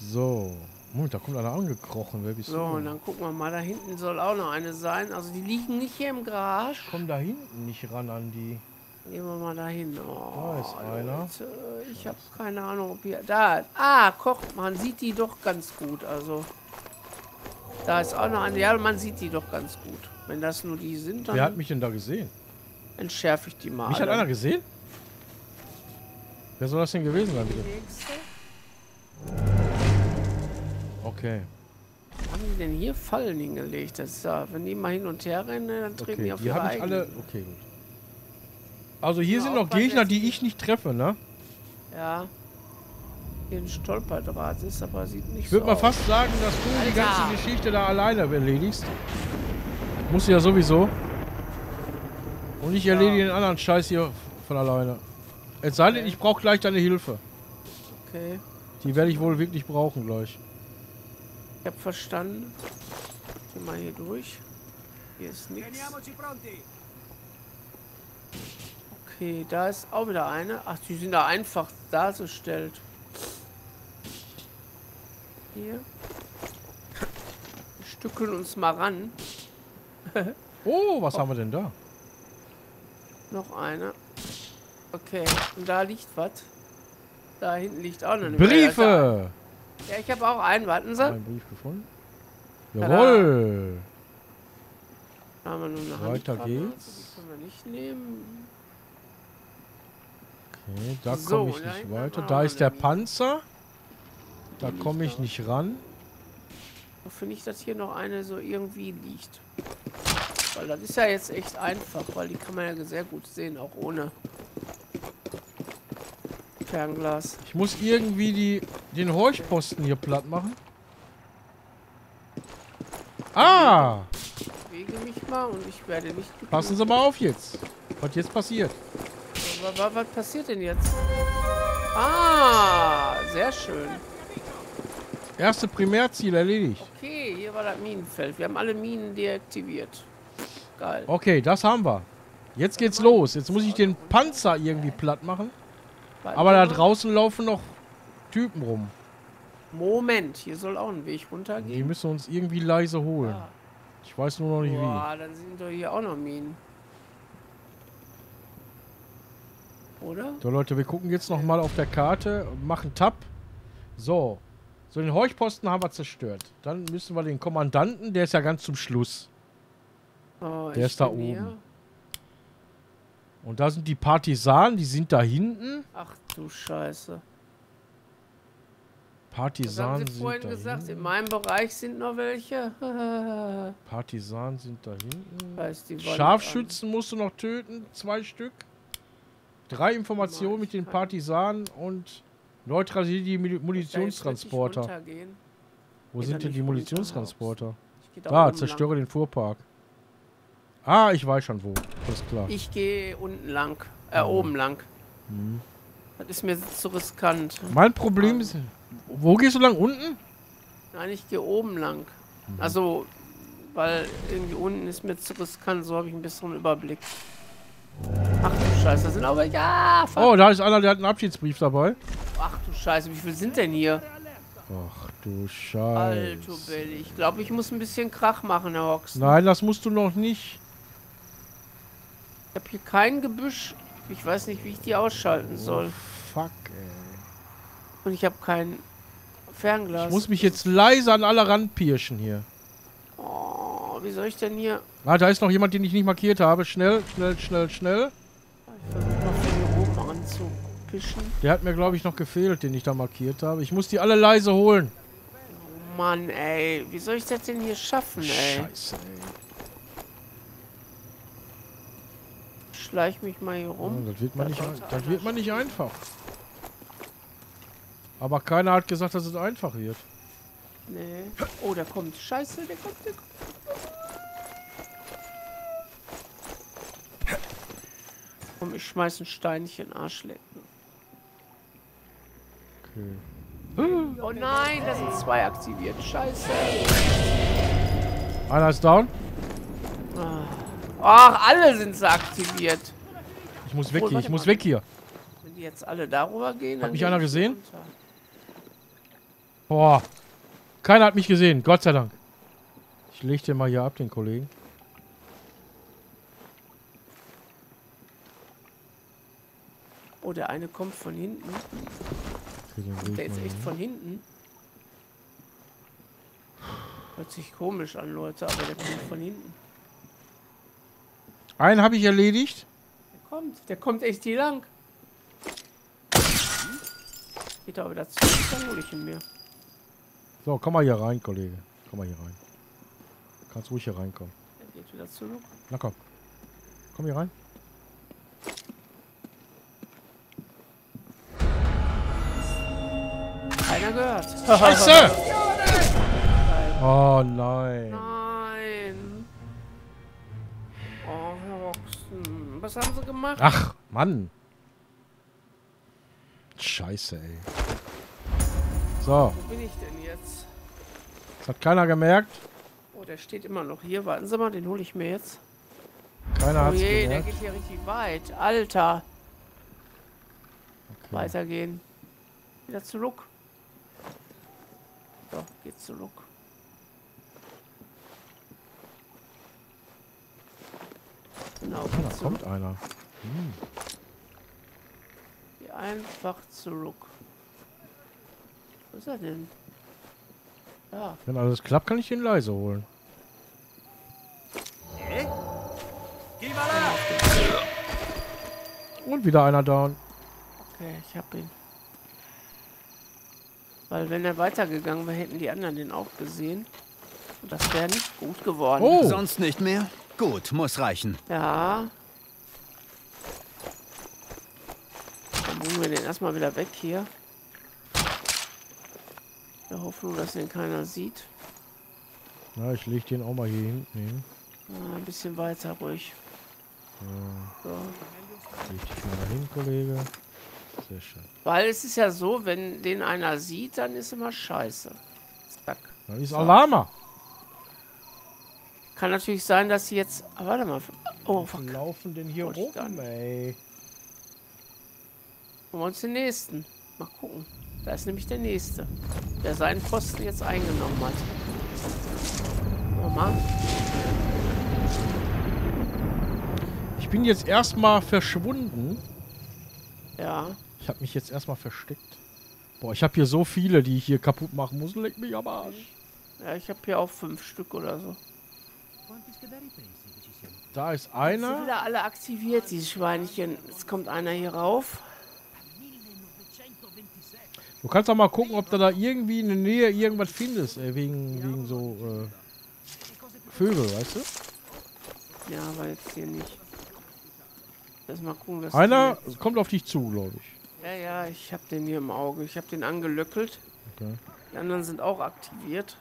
So. Moment, da kommt einer angekrochen. Wer bist So, du? und dann gucken wir mal, da hinten soll auch noch eine sein. Also die liegen nicht hier im Garage. Komm da hinten nicht ran an die. Gehen wir mal dahin. Oh, Da ist einer. Leute, ich habe keine Ahnung, ob hier... Da, ah, kocht, man sieht die doch ganz gut. Also, da ist auch noch eine. Ja, man sieht die doch ganz gut. Wenn das nur die sind, dann Wer hat mich denn da gesehen? entschärfe ich die mal. Mich hat alle. einer gesehen? Wer soll das denn gewesen sein, Die bitte? Okay. Haben die denn hier Fallen hingelegt? Das ist ja, wenn die mal hin und her rennen, dann treten Okay, die auf die ihre ich alle. eigenen. Okay, gut. Also hier Ja, sind noch Gegner, die ich nicht treffe, ne? Ja. Hier ein Stolperdraht ist, aber sieht nicht Ich würde so mal aus. fast sagen, dass du die Alter. ganze Geschichte da alleine erledigst. Muss ja sowieso. Und ich erledige den anderen Scheiß hier von alleine. Es sei denn, Okay. ich brauche gleich deine Hilfe. Okay, Die werde ich wohl wirklich brauchen gleich. Ich habe verstanden. Geh mal hier durch. Hier ist nichts. Okay, da ist auch wieder eine. Ach, die sind da einfach dargestellt. Hier. Wir stückeln uns mal ran. Oh, was haben wir denn da? Noch eine. Okay, und da liegt was. Da hinten liegt auch noch eine Briefe! Ja, ich habe auch einen. Warten Sie. Ein Brief gefunden. Jawohl! Wir nur eine Weiter geht's. Können wir nicht nehmen. Okay, da So, komme ich nicht weiter. Da ist der Panzer. Da komme ich nicht ran. So finde ich, dass hier noch eine so irgendwie liegt. Weil das ist ja jetzt echt einfach, weil die kann man ja sehr gut sehen, auch ohne Fernglas. Ich muss irgendwie die, den Horchposten hier platt machen. Ah! Ich bewege mich mal und ich werde nicht getötet. Passen Sie mal auf jetzt. Was jetzt passiert. Was, was, was passiert denn jetzt? Ah, sehr schön. Erste Primärziel erledigt. Okay, hier war das Minenfeld. Wir haben alle Minen deaktiviert. Geil. Okay, das haben wir. Jetzt geht's los. Jetzt muss ich den Panzer irgendwie platt machen. Aber da draußen laufen noch Typen rum. Moment, hier soll auch ein Weg Die runtergehen. müssen uns irgendwie leise holen. Ah. Ich weiß nur noch nicht wie. Boah, dann sind doch hier auch noch Minen. Oder? So Leute, wir gucken jetzt noch mal auf der Karte, machen Tab. So. So, den Horchposten haben wir zerstört. Dann müssen wir den Kommandanten, der ist ja ganz zum Schluss. Oh, Der ist da bin hier. Und da sind die Partisanen, die sind da hinten. Ach du Scheiße. Was haben Partisanen Sie sind vorhin da gesagt? In hinten. meinem Bereich sind noch welche. Partisanen sind da hinten. Da Scharfschützen musst du noch töten, zwei Stück. Drei Informationen mit den. Partisanen und neutralisiere die Muni- an. Munitionstransporter. Da. Wo sind da denn die Munitionstransporter? Da Da, zerstöre den Fuhrpark. Ah, ich weiß schon wo. Alles klar. Ich gehe unten lang. Äh, Oh. oben lang. Mhm. Das ist mir zu riskant. Mein Problem ist. Wo gehst du lang? Unten? Nein, ich gehe oben lang. Mhm. Also, weil irgendwie unten ist mir zu riskant, so habe ich ein besseren Überblick. Ach du Scheiße, da sind aber ja. fuck. Oh, da ist einer, der hat einen Abschiedsbrief dabei. Ach du Scheiße, wie viel sind denn hier? Ach du Scheiße. Alter Belly, ich glaube, ich muss ein bisschen Krach machen, Herr Hoxton. Nein, das musst du noch nicht. Ich habe hier kein Gebüsch. Ich weiß nicht, wie ich die ausschalten soll. Fuck, ey. Und ich habe kein Fernglas. Ich muss mich jetzt leise an alle ranpirschen hier. Oh, wie soll ich denn hier... Ah, da ist noch jemand, den ich nicht markiert habe. Schnell, schnell, schnell, schnell. Ich versuche mal von hier oben anzupischen. Der hat mir, glaube ich, noch gefehlt, den ich da markiert habe. Ich muss die alle leise holen. Oh Mann, ey. Wie soll ich das denn hier schaffen, ey? Scheiße, ey. Schleich mich mal hier Ja, rum. das wird man Da nicht, das wird man nicht einfach. Aber keiner hat gesagt, dass es einfach wird. Nee. Oh, der kommt. Scheiße, der kommt, der kommt. Komm, ich schmeiß ein Steinchen, Arschlecken. Okay. Oh nein, da sind zwei aktiviert. Scheiße. Einer ist down. Ach, alle sind sie aktiviert. Ich muss weg hier, ich muss weg hier. Wenn die jetzt alle darüber gehen, dann mich einer gesehen? runter. Boah. Keiner hat mich gesehen, Gott sei Dank. Ich leg den mal hier ab, den Kollegen. Oh, der eine kommt von hinten. Der ist echt von hinten. Hört sich komisch an, Leute, aber der kommt von hinten. Einen habe ich erledigt. Der kommt, der kommt echt hier lang. Geht aber zurück, dann hole ich ihn mir. So, komm mal hier rein, Kollege. Komm mal hier rein. Kannst ruhig hier reinkommen. Er geht wieder zurück. Na komm. Komm hier rein. Keiner gehört. Scheiße! Oh nein. Nein. Was haben sie gemacht? Ach, Mann. Scheiße, ey. So, Wo bin ich denn jetzt? das hat keiner gemerkt. Oh, der steht immer noch hier. Warten Sie mal, den hole ich mir jetzt. Keiner Oh hat's je, der gemerkt. geht hier richtig weit. Alter. Okay. Weitergehen. Wieder zurück. So, geht zurück. Genau, Ah, da kommt einer. Geh einfach zurück. Wo ist er denn? Ja, Wenn alles klappt, kann ich den leise holen. Und wieder einer down. okay, ich hab ihn. Weil wenn er weitergegangen wäre, hätten die anderen den auch gesehen. Und das wäre nicht gut geworden. Oh, Sonst nicht mehr? Gut, muss reichen. Ja. Dann bringen wir den erstmal wieder weg hier. Der Hoffnung, dass den keiner sieht. na, ich leg den auch mal hier hinten hin. Ah, ein bisschen weiter ruhig. So. Leg dich mal hin, Kollege. Sehr schön. Weil es ist ja so, wenn den einer sieht, dann ist immer scheiße. Zack. Da ist Alama. Kann natürlich sein, dass sie jetzt. Ah, warte mal. Oh, fuck. laufen denn hier rum, ey? Holen wir uns den nächsten. Mal gucken. Da ist nämlich der nächste, der seinen Posten jetzt eingenommen hat. Nochmal. Ich bin jetzt erstmal verschwunden. Ja. Ich habe mich jetzt erstmal versteckt. Boah, ich habe hier so viele, die ich hier kaputt machen muss. Leck mich am Arsch. Ja, ich habe hier auch fünf Stück oder so. Da ist Sind einer. wieder alle aktiviert, diese Schweinchen. Jetzt kommt einer hier rauf. Du kannst doch mal gucken, ob du da irgendwie in der Nähe irgendwas findest. Ey, wegen, wegen so äh, Vögel, weißt du? Ja, aber jetzt hier nicht. Lass mal gucken, dass Einer kommt auf dich zu, glaube ich. Ja, ja, ich habe den hier im Auge. Ich habe den angelöckelt. Okay. Die anderen sind auch aktiviert.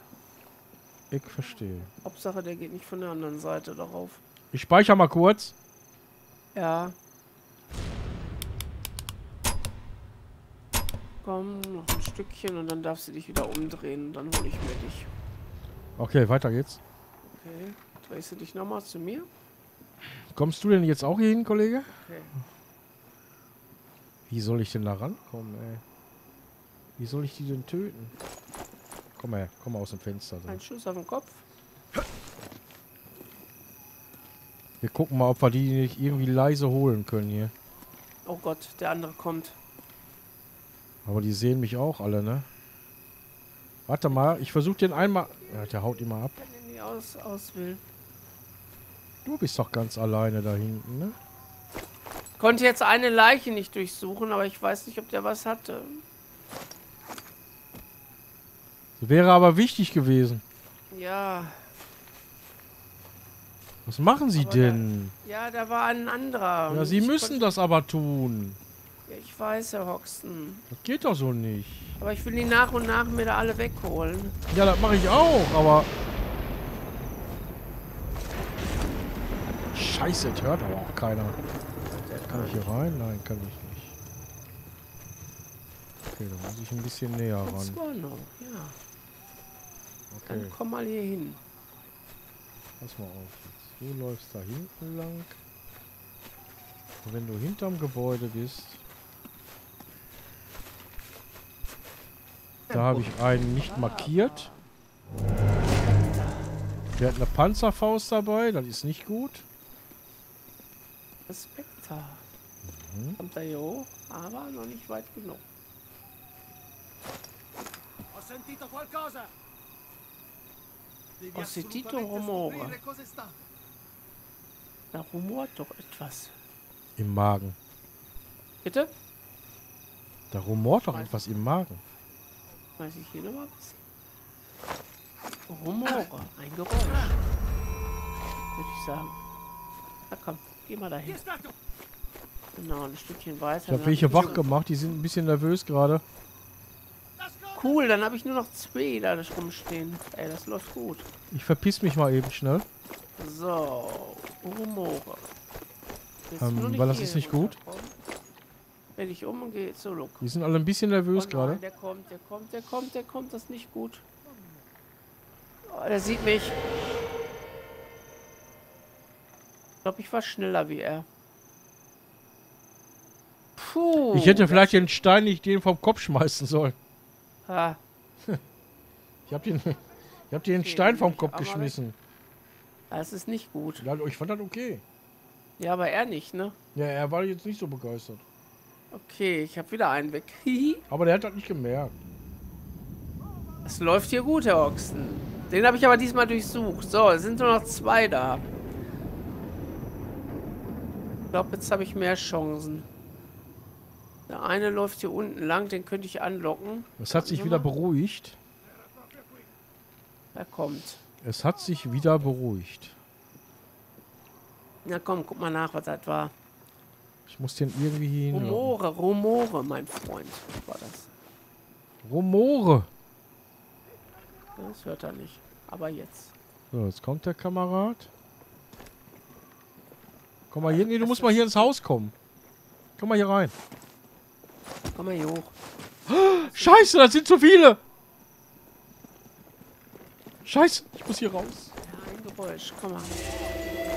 Ich verstehe. Hauptsache, der geht nicht von der anderen Seite darauf. Ich speichere mal kurz. Ja. Komm, noch ein Stückchen und dann darfst du dich wieder umdrehen und dann hole ich mir dich. Okay, weiter geht's. Okay. Drehst du dich nochmal zu mir? Kommst du denn jetzt auch hier hin, Kollege? Okay. Wie soll ich denn da rankommen, ey? Wie soll ich die denn töten? Komm her, komm mal aus dem Fenster. So. Ein Schuss auf den Kopf. Wir gucken mal, ob wir die nicht irgendwie leise holen können hier. Oh Gott, der andere kommt. Aber die sehen mich auch alle, ne? Warte mal, ich versuche den einmal... Ja, der haut immer ab. Wenn er nicht aus, aus will. Du bist doch ganz alleine da hinten, ne? Konnte jetzt eine Leiche nicht durchsuchen, aber ich weiß nicht, ob der was hatte. Wäre aber wichtig gewesen. Ja, Was machen Sie Aber denn? ja, da war ein anderer. Ja, Sie müssen das aber tun. Ja, ich weiß, Herr Hoxton. Das geht doch so nicht. Aber ich will die nach und nach mir da alle wegholen. Ja, das mache ich auch, aber... Scheiße, das hört aber auch keiner. Kann ich hier rein? Nein, kann ich nicht. Okay, dann muss ich ein bisschen näher ran. zwar noch, ja. Dann Okay, komm mal hier hin. pass mal auf jetzt. Du läufst da hinten lang. Und wenn du hinterm Gebäude bist... Da habe ich einen nicht markiert. Der hat eine Panzerfaust dabei, das ist nicht gut. Respekta. Kommt er hier hoch, aber noch nicht weit genug. Ho sentito qualcosa! Ho sentito un rumore. Da rumort doch etwas. Im Magen. Bitte? Da rumort doch etwas im Magen. Weiß ich hier nochmal was? Rumore, ein Geräusch. Würde ich sagen. Na komm, geh mal dahin. Genau, ein Stückchen weiter. Ich habe welche wach gemacht, die sind ein bisschen nervös gerade. Cool, dann habe ich nur noch zwei da rumstehen. Ey, das läuft gut. Ich verpiss mich mal eben schnell. So, Rumore. Ähm, weil das ist nicht gut. Wenn ich um und gehe zurück. Die sind alle ein bisschen Oh nervös nein, gerade. der kommt, der kommt, der kommt, der kommt. Das ist nicht gut. Oh, der sieht mich. Ich glaube, ich war schneller wie er. Puh. Ich hätte vielleicht den Stein nicht den vom Kopf schmeißen sollen. Ah, Ich habe den, ich hab den Okay, Stein vom Kopf geschmissen. das ist nicht gut. Ja, ich fand das okay. Ja, aber er nicht, ne? Ja, er war jetzt nicht so begeistert. Okay, ich habe wieder einen weg. Aber der hat das nicht gemerkt. Es läuft hier gut, Herr Ochsen. Den habe ich aber diesmal durchsucht. So, es sind nur noch zwei da. Ich glaube, jetzt habe ich mehr Chancen. Der eine läuft hier unten lang, den könnte ich anlocken. Es hat sich wieder beruhigt. Er kommt. Es hat sich wieder beruhigt. Na komm, guck mal nach, was das war. Ich muss den irgendwie hin. Rumore, Rumore, mein Freund. Was war das? Rumore. Das hört er nicht. Aber jetzt. So, jetzt kommt der Kamerad. Komm mal hier. Nee, du musst mal hier ins Haus kommen. Komm mal hier rein. Komm mal hier hoch. Scheiße, das sind zu viele. Scheiße, ich muss hier raus. Ja, ein Geräusch. Komm mal.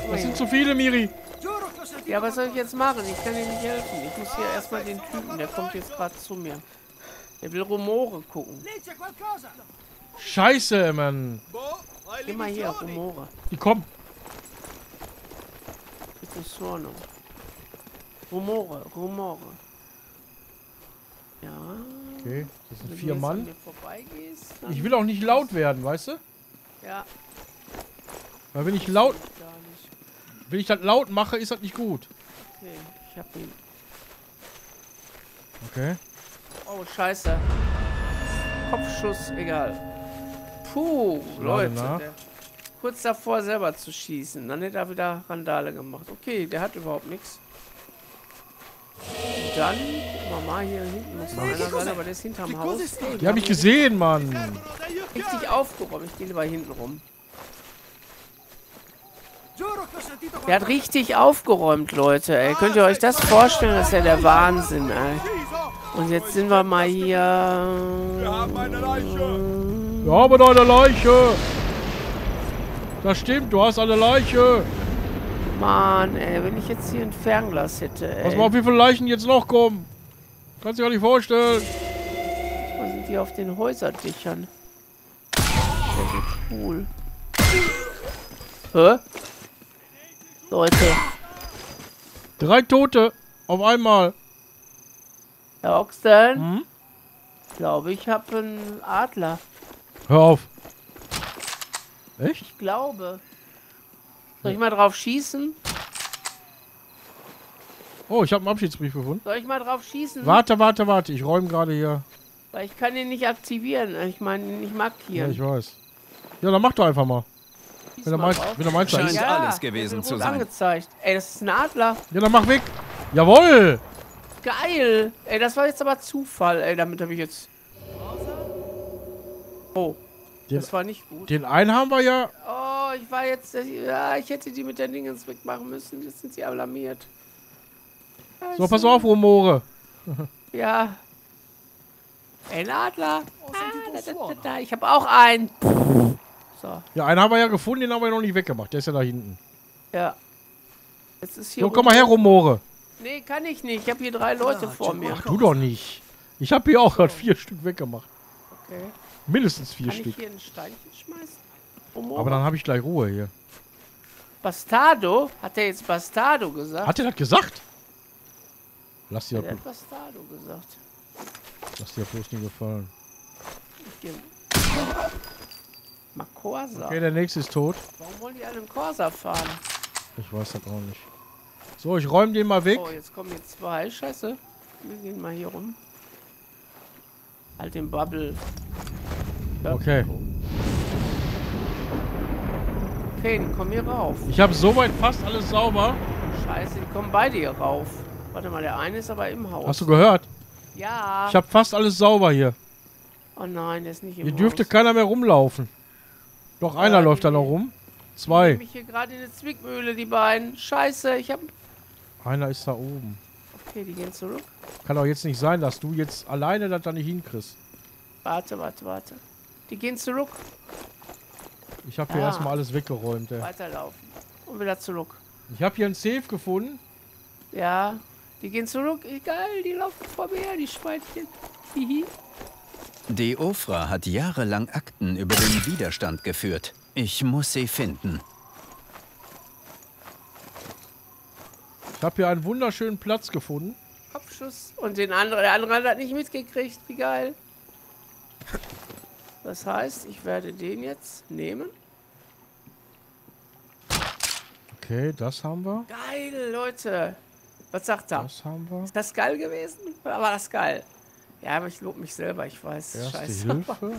Komm Das sind zu viele, Miri. Ja, was soll ich jetzt machen? Ich kann dir nicht helfen. Ich muss hier erstmal den Typen, der kommt jetzt gerade zu mir. Der will Rumore gucken. Scheiße, Mann. Geh mal hier! Rumore. Die kommen. Bitte Sorno. Rumore, Rumore. Okay, das sind vier Mann. vorbeigehst, Ich will auch nicht laut werden, weißt du? Ja, Weil wenn ich laut, wenn ich das laut mache, ist das nicht gut. Okay, ich hab ihn. Okay. Oh, scheiße. Kopfschuss, egal. Puh, Leute. Der, kurz davor selber zu schießen. Dann hätte er wieder Randale gemacht. Okay, der hat überhaupt nichts. Dann, gucken wir mal, hier hinten muss noch einer sein, aber der ist hinterm Haus. Die habe ich gesehen, Mann. Richtig aufgeräumt. Ich gehe lieber hinten rum. Der hat richtig aufgeräumt, Leute. Ey. Könnt ihr euch das vorstellen? Das ist ja der Wahnsinn, ey. Und jetzt sind wir mal hier. haben eine Leiche! Wir haben eine Leiche. Das stimmt, du hast eine Leiche. Mann, ey, wenn ich jetzt hier ein Fernglas hätte, ey. Pass mal auf, wie viele Leichen jetzt noch kommen. Kannst du dir gar nicht vorstellen. Wo sind die auf den Häuserdächern? Das wäre cool. Hä? Leute, Drei Tote auf einmal. Herr Oxten, Hm? glaube ich, habe einen Adler. Hör auf. Echt? Ich glaube. Soll ich mal drauf schießen? Oh, ich habe einen Abschiedsbrief gefunden. Soll ich mal drauf schießen? Warte, warte, warte. Ich räume gerade hier. Weil ich kann den nicht aktivieren. Ich meine, nicht Ja, markieren. ich weiß. Ja, dann mach doch einfach mal. Wenn du mal meinst, wenn meinst, da Scheint ist. Ja. alles gewesen zu sein. angezeigt. Ey, das ist ein Adler. Ja, dann mach weg. Jawohl. Geil. Ey, das war jetzt aber Zufall. Ey, damit habe ich jetzt... Oh, Den, das war nicht gut. den einen haben wir ja. Oh, ich war jetzt... Ja, ich hätte die mit der Dingens wegmachen müssen. Jetzt sind sie alarmiert. So, pass auf, Rumore. Ja. Ein Adler. Ah, da, da, da, da. Ich habe auch einen. So, Ja, einen haben wir ja gefunden, den haben wir noch nicht weggemacht. Der ist ja da hinten. ja. Jetzt ist hier... So, komm mal her, Rumore. Nee, kann ich nicht. Ich habe hier drei Leute vor mir. Ach, du doch nicht. Ich habe hier auch gerade vier Stück weggemacht. Okay. Mindestens vier Kann ich Stück. hier ein Steinchen schmeißen? Aber dann habe ich gleich Ruhe hier. Bastardo? Hat er jetzt Bastardo gesagt? Hat er das gesagt? Lass dir Der das, hat Bastardo gesagt. lass dir bloß nicht gefallen. Mal Corsa. Okay, der nächste ist tot. Warum wollen die alle einen Corsa fahren? Ich weiß das auch nicht. So, ich räume den mal weg. Oh, jetzt kommen hier zwei. Scheiße. Wir gehen mal hier rum. Halt den Bubble. Ja. Okay. Okay, die kommen hier rauf. Ich habe soweit fast alles sauber. Scheiße, die kommen beide hier rauf. Warte mal, der eine ist aber im Haus. Hast du gehört? Ja. Ich habe fast alles sauber hier. oh nein, der ist nicht im Hier dürfte Haus. keiner mehr rumlaufen. Doch einer Äh, läuft da noch rum. Zwei. nehmen mich hier gerade in eine Zwickmühle, die beiden. Scheiße, ich hab... Einer ist da oben. Okay, die gehen zurück. Kann doch jetzt nicht sein, dass du jetzt alleine das da nicht hinkriegst. Warte, warte, warte. Die gehen zurück. Ich habe hier Ah. erstmal alles weggeräumt. Ey. Weiterlaufen. Und wieder zurück. Ich habe hier einen Safe gefunden. Ja, die gehen zurück. Egal, die laufen vor mir her, die Schweinchen. Hihi. Die Ofra hat jahrelang Akten über den Widerstand geführt. Ich muss sie finden. Ich habe hier einen wunderschönen Platz gefunden. Kopfschuss. Und den anderen, der andere hat nicht mitgekriegt. Wie geil. Das heißt, ich werde den jetzt nehmen. Okay, das haben wir. Geil, Leute. Was sagt er? Das haben wir. Ist das geil gewesen? Oder war das geil? Ja, aber ich lobe mich selber, ich weiß. Erste Scheiße. Hilfe.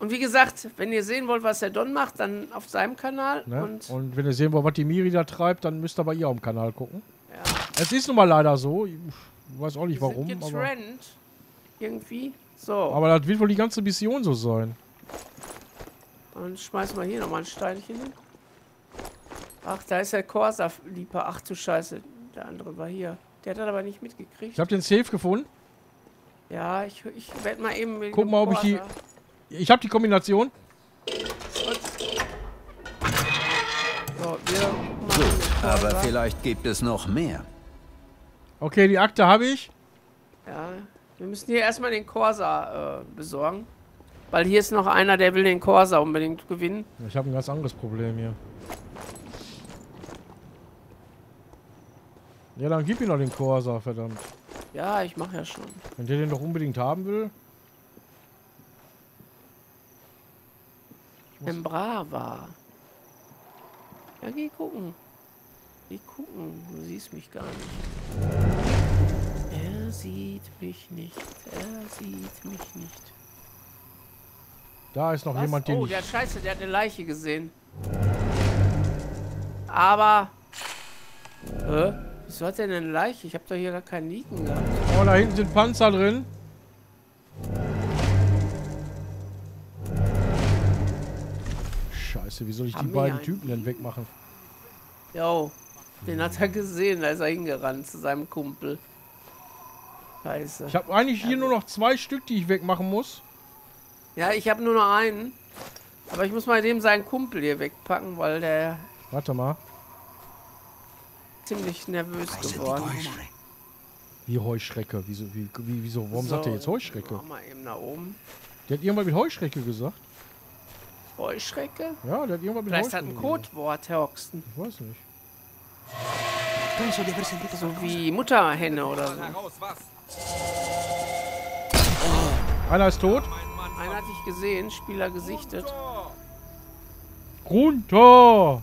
Und wie gesagt, wenn ihr sehen wollt, was der Don macht, dann auf seinem Kanal. Ne? Und, Und wenn ihr sehen wollt, was die Miri da treibt, dann müsst ihr bei ihr auf dem Kanal gucken. ja, Es ist nun mal leider so. Ich weiß auch nicht wir warum. sind getrennt. Irgendwie. So. aber das wird wohl die ganze Mission so sein. Und schmeißen wir hier nochmal ein Steinchen hin. Ach, da ist der Corsa-Lieber. Ach du Scheiße. Der andere war hier. Der hat das aber nicht mitgekriegt. Ich habe den Safe gefunden. Ja, ich, ich werde mal eben mit Guck mal, ob ich die- Ich habe die Kombination. So, wir Gut, aber vielleicht gibt es noch mehr. Okay, die Akte habe ich. Ja, wir müssen hier erstmal den Corsa äh, besorgen. Weil hier ist noch einer, der will den Corsa unbedingt gewinnen. Ich habe ein ganz anderes Problem hier. Ja, dann gib ihm noch den Corsa, verdammt. Ja, ich mache ja schon. Wenn der den doch unbedingt haben will. Membrava. Ja, geh gucken. Geh gucken. Du siehst mich gar nicht. Er sieht mich nicht. Er sieht mich nicht. Da ist noch Was? jemand, den oh, der Scheiße, der hat eine Leiche gesehen. Aber. Hä? Wieso hat der denn eine Leiche? Ich habe doch hier gar keinen Liegen gehabt. Oh, da hinten sind Panzer drin. Scheiße, wie soll ich die Haben wir beiden Typen denn wegmachen? Jo, den hat er gesehen, da ist er hingerannt zu seinem Kumpel. Scheiße. Ich habe eigentlich hier nur noch zwei Stück, die ich wegmachen muss. Ja, ich habe nur noch einen. Aber ich muss mal dem seinen Kumpel hier wegpacken, weil der Warte mal. ziemlich nervös geworden ist. Wie Heuschrecke. Wieso, wie, wie, wieso, warum sagt er jetzt Heuschrecke? Mach mal eben nach oben. Der hat irgendwann mit Heuschrecke gesagt. Heuschrecke? Ja, der hat irgendwann mit Vielleicht ist das Heuschrecke ein. Codewort, Herr Hoxton. Ich weiß nicht. So wie Mutterhenne oder so. Einer ist tot. Einer hatte ich gesehen, Spieler gesichtet. Runter!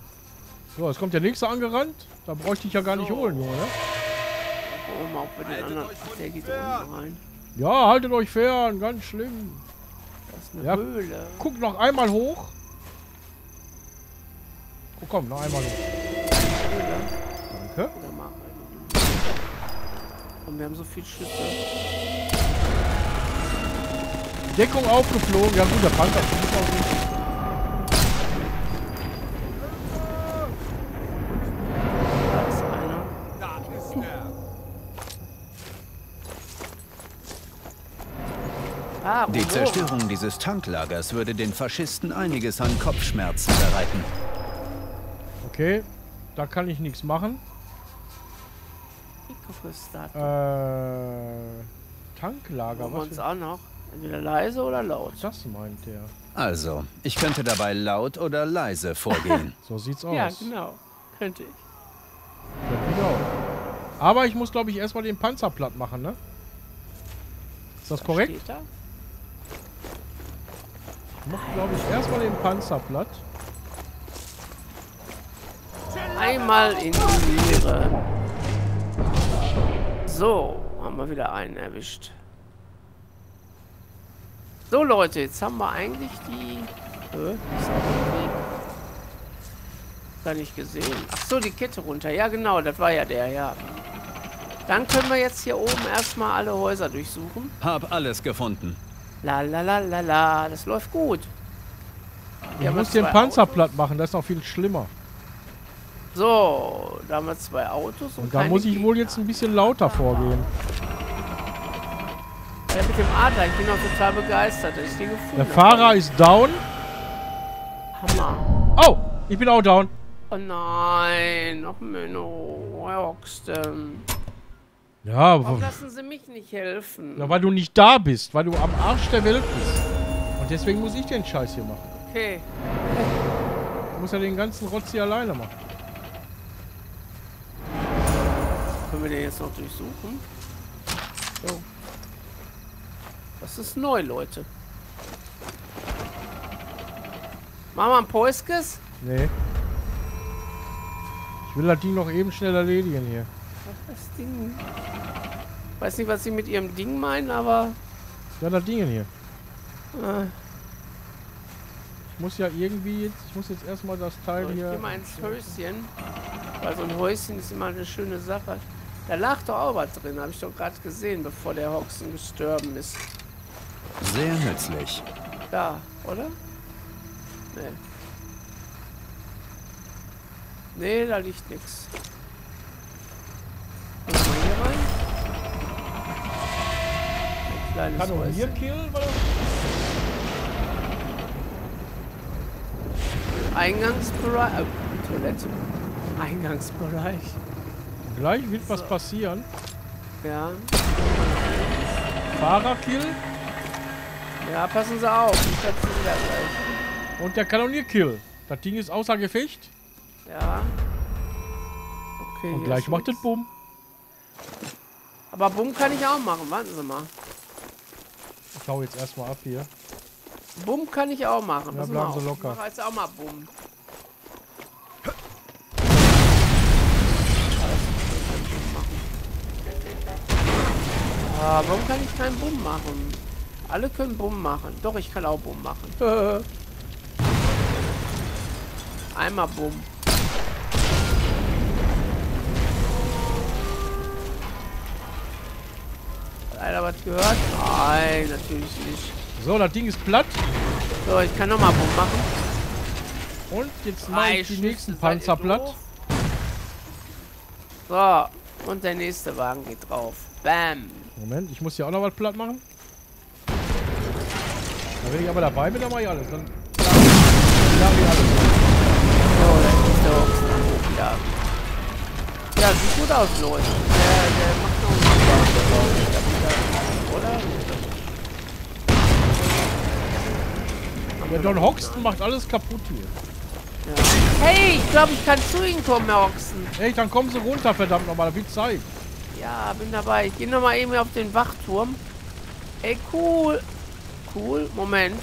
So, jetzt kommt der nächste angerannt. Da bräuchte ich ja gar nicht So. holen, Junge, ne? Den Haltet anderen. Ach, der geht unten rein. Ja, haltet euch fern, ganz schlimm. Das ist eine Ja. Höhle. Guck noch einmal hoch. Oh, komm, noch einmal hoch. Danke. Und wir haben so viel Schüsse. Deckung aufgeflogen. Ja gut, der Panther fliegt auch nicht. Da ist einer. Da ist er. Ah, Die. Zerstörung dieses Tanklagers würde den Faschisten einiges an Kopfschmerzen bereiten. Okay, da kann ich nichts machen. Da. Äh, Tanklager, Machen wir was uns auch noch. Entweder leise oder laut. das meint der? Also, ich könnte dabei laut oder leise vorgehen. So sieht's aus. Ja, genau. Könnte ich. Könnte ich auch. Aber ich muss, glaube ich, erstmal den Panzer platt machen, ne? Ist das korrekt? Steht da? Ich mache, glaube ich, erstmal den Panzer platt. Einmal in die Leere. So, haben wir wieder einen erwischt. So Leute, jetzt haben wir eigentlich die... Weg. Gar nicht gesehen. Ach so, die Kette runter. Ja genau, das war ja der, ja. Dann können wir jetzt hier oben erstmal alle Häuser durchsuchen. Hab alles gefunden. La la la la la, das läuft gut. Ich muss wir den Panzer Autos. platt machen, das ist noch viel schlimmer. So, da haben wir zwei Autos und, Und da muss ich wohl jetzt ein bisschen lauter vorgehen. Ja, mit dem Adler, ich bin auch total begeistert, dass ich den gefunden Der habe. Fahrer ist down. Hammer. Oh, ich bin auch down. Oh nein, noch Menno. Herr Hoxton. Ja, Warum lassen Sie mich nicht helfen? ja, weil du nicht da bist, weil du am Arsch der Welt bist. Und deswegen muss ich den Scheiß hier machen. Okay. Ich muss ja den ganzen Rotz hier alleine machen. Können wir den jetzt noch durchsuchen? So. Das ist neu, Leute. Machen wir ein Poiskes? Nee. Ich will das Ding noch eben schnell erledigen hier. Das Ding. Weiß nicht, was Sie mit Ihrem Ding meinen, aber. Ja, das Ding hier. Äh, Ich muss ja irgendwie jetzt, ich muss jetzt erstmal das Teil so, ich hier. gehe mal ins Häuschen. Weil so ein Häuschen ist immer eine schöne Sache. Da lag doch auch was drin, habe ich doch gerade gesehen, bevor der Hoxen gestorben ist. Sehr nützlich. Da, oder? Nee. Nee, da liegt nichts. Guck mal hier rein. Ein kleines Kanonierkill? Häuschen. Eingangsbereich. Äh, Toilette. Eingangsbereich. Gleich wird was So. passieren. Ja. Fahrerkill Ja, passen Sie auf. Ich Sie gleich. und der Kanonierkill. Das Ding ist außer Gefecht Ja. Okay. und gleich macht es nichts. Bumm. Aber Bumm kann ich auch machen. Warten Sie mal. Ich hau jetzt erstmal ab hier. Bumm kann ich auch machen. Ja, bleiben Sie locker. Ich mache jetzt auch mal Bumm. Ah, warum kann ich keinen Bumm machen? Alle können Bumm machen. Doch, ich kann auch Bumm machen. Einmal Bumm. Hat einer was gehört? Nein, natürlich nicht. So, das Ding ist platt. So, ich kann nochmal Bumm machen. Und jetzt mache ich die nächsten Panzer platt. So, und der nächste Wagen geht drauf. Bam. Moment, ich muss hier auch noch was platt machen. Da wenn ich aber dabei bin, dann mache ich alles. Dann dann sag ich alles. So, der nächste hoch. Ja. Ja, sieht gut aus, Leute. Der, der macht noch einen Spaß, oder? Der Don Hoxton macht alles kaputt hier. Ja. Hey, ich glaube, ich kann zu Ihnen kommen, Herr Ochsen. Ey, dann kommen sie runter, verdammt nochmal. Wird Zeit. Ja, bin dabei. Ich gehe nochmal eben auf den Wachturm. Ey, cool. Cool. Moment.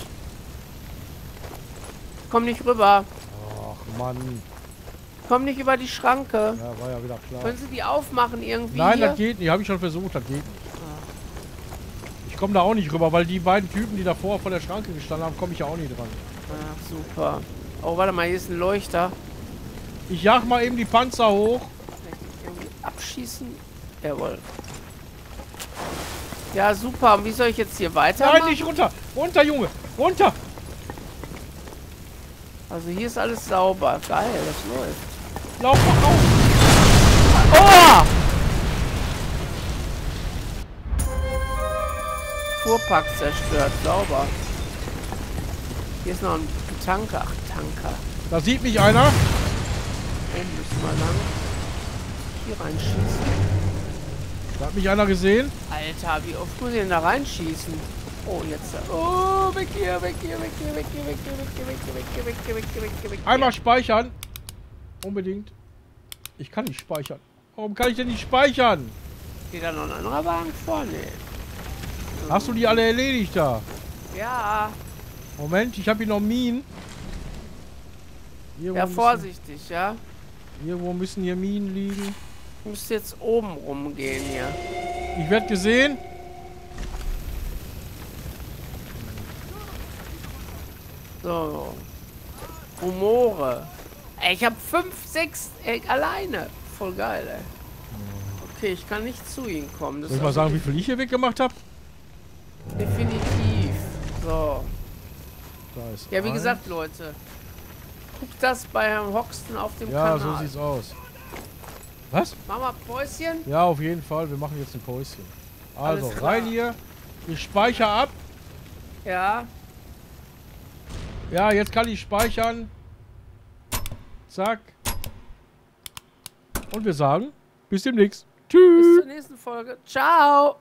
Komm nicht rüber. Ach, Mann. Komm nicht über die Schranke. Ja, war ja wieder klar. Können Sie die aufmachen irgendwie? Nein, hier? das geht nicht. Habe ich schon versucht. Das geht nicht. Ich komme da auch nicht rüber, weil die beiden Typen, die davor vor der Schranke gestanden haben, komme ich ja auch nicht dran. Ach, super. Oh, warte mal, hier ist ein Leuchter. Ich jag mal eben die Panzer hoch. Abschießen? Jawohl. Ja, super. Und wie soll ich jetzt hier weitermachen? Nein, nicht runter. Runter, Junge. Runter. Also hier ist alles sauber. Geil, das läuft. Lauf mal raus. Oh! Fuhrpark zerstört. Sauber. Hier ist noch ein Tanker. Ach, Tanker. Da sieht mich einer. Oben müssen wir lang. Hier reinschießen. Da hat mich einer gesehen. Alter, wie oft muss ich denn da reinschießen? Oh, jetzt. Oh, weg hier, weg hier, weg hier, weg hier, weg hier, weg hier, weg hier, weg hier, weg hier, weg hier, weg hier, weg hier. Einmal speichern. Unbedingt. Ich kann nicht speichern. Warum kann ich denn nicht speichern? Steht da noch ein anderer Wagen vorne? Hast du die alle erledigt da? Ja, Moment, ich habe hier noch Minen. Irgendwo ja, müssen- vorsichtig, ja. Irgendwo müssen hier Minen liegen. Muss jetzt oben rumgehen hier. Ich werde gesehen. So. Humore. Ey, ich habe fünf, sechs äh, alleine. Voll geil, ey. Okay, ich kann nicht zu ihnen kommen. Das Soll ich ist mal also sagen, wie viel ich hier weggemacht habe? Definitiv. So. Da ist Ja, wie ein. gesagt, Leute. Guckt das bei Herrn Hoxton auf dem Ja, Kanal. so sieht's aus. Was? Machen wir Päuschen? Ja, auf jeden Fall. Wir machen jetzt ein Päuschen. Also, rein hier. Ich speichere ab. Ja. Ja, jetzt kann ich speichern. Zack. Und wir sagen, bis demnächst. Tschüss. Bis zur nächsten Folge. Ciao.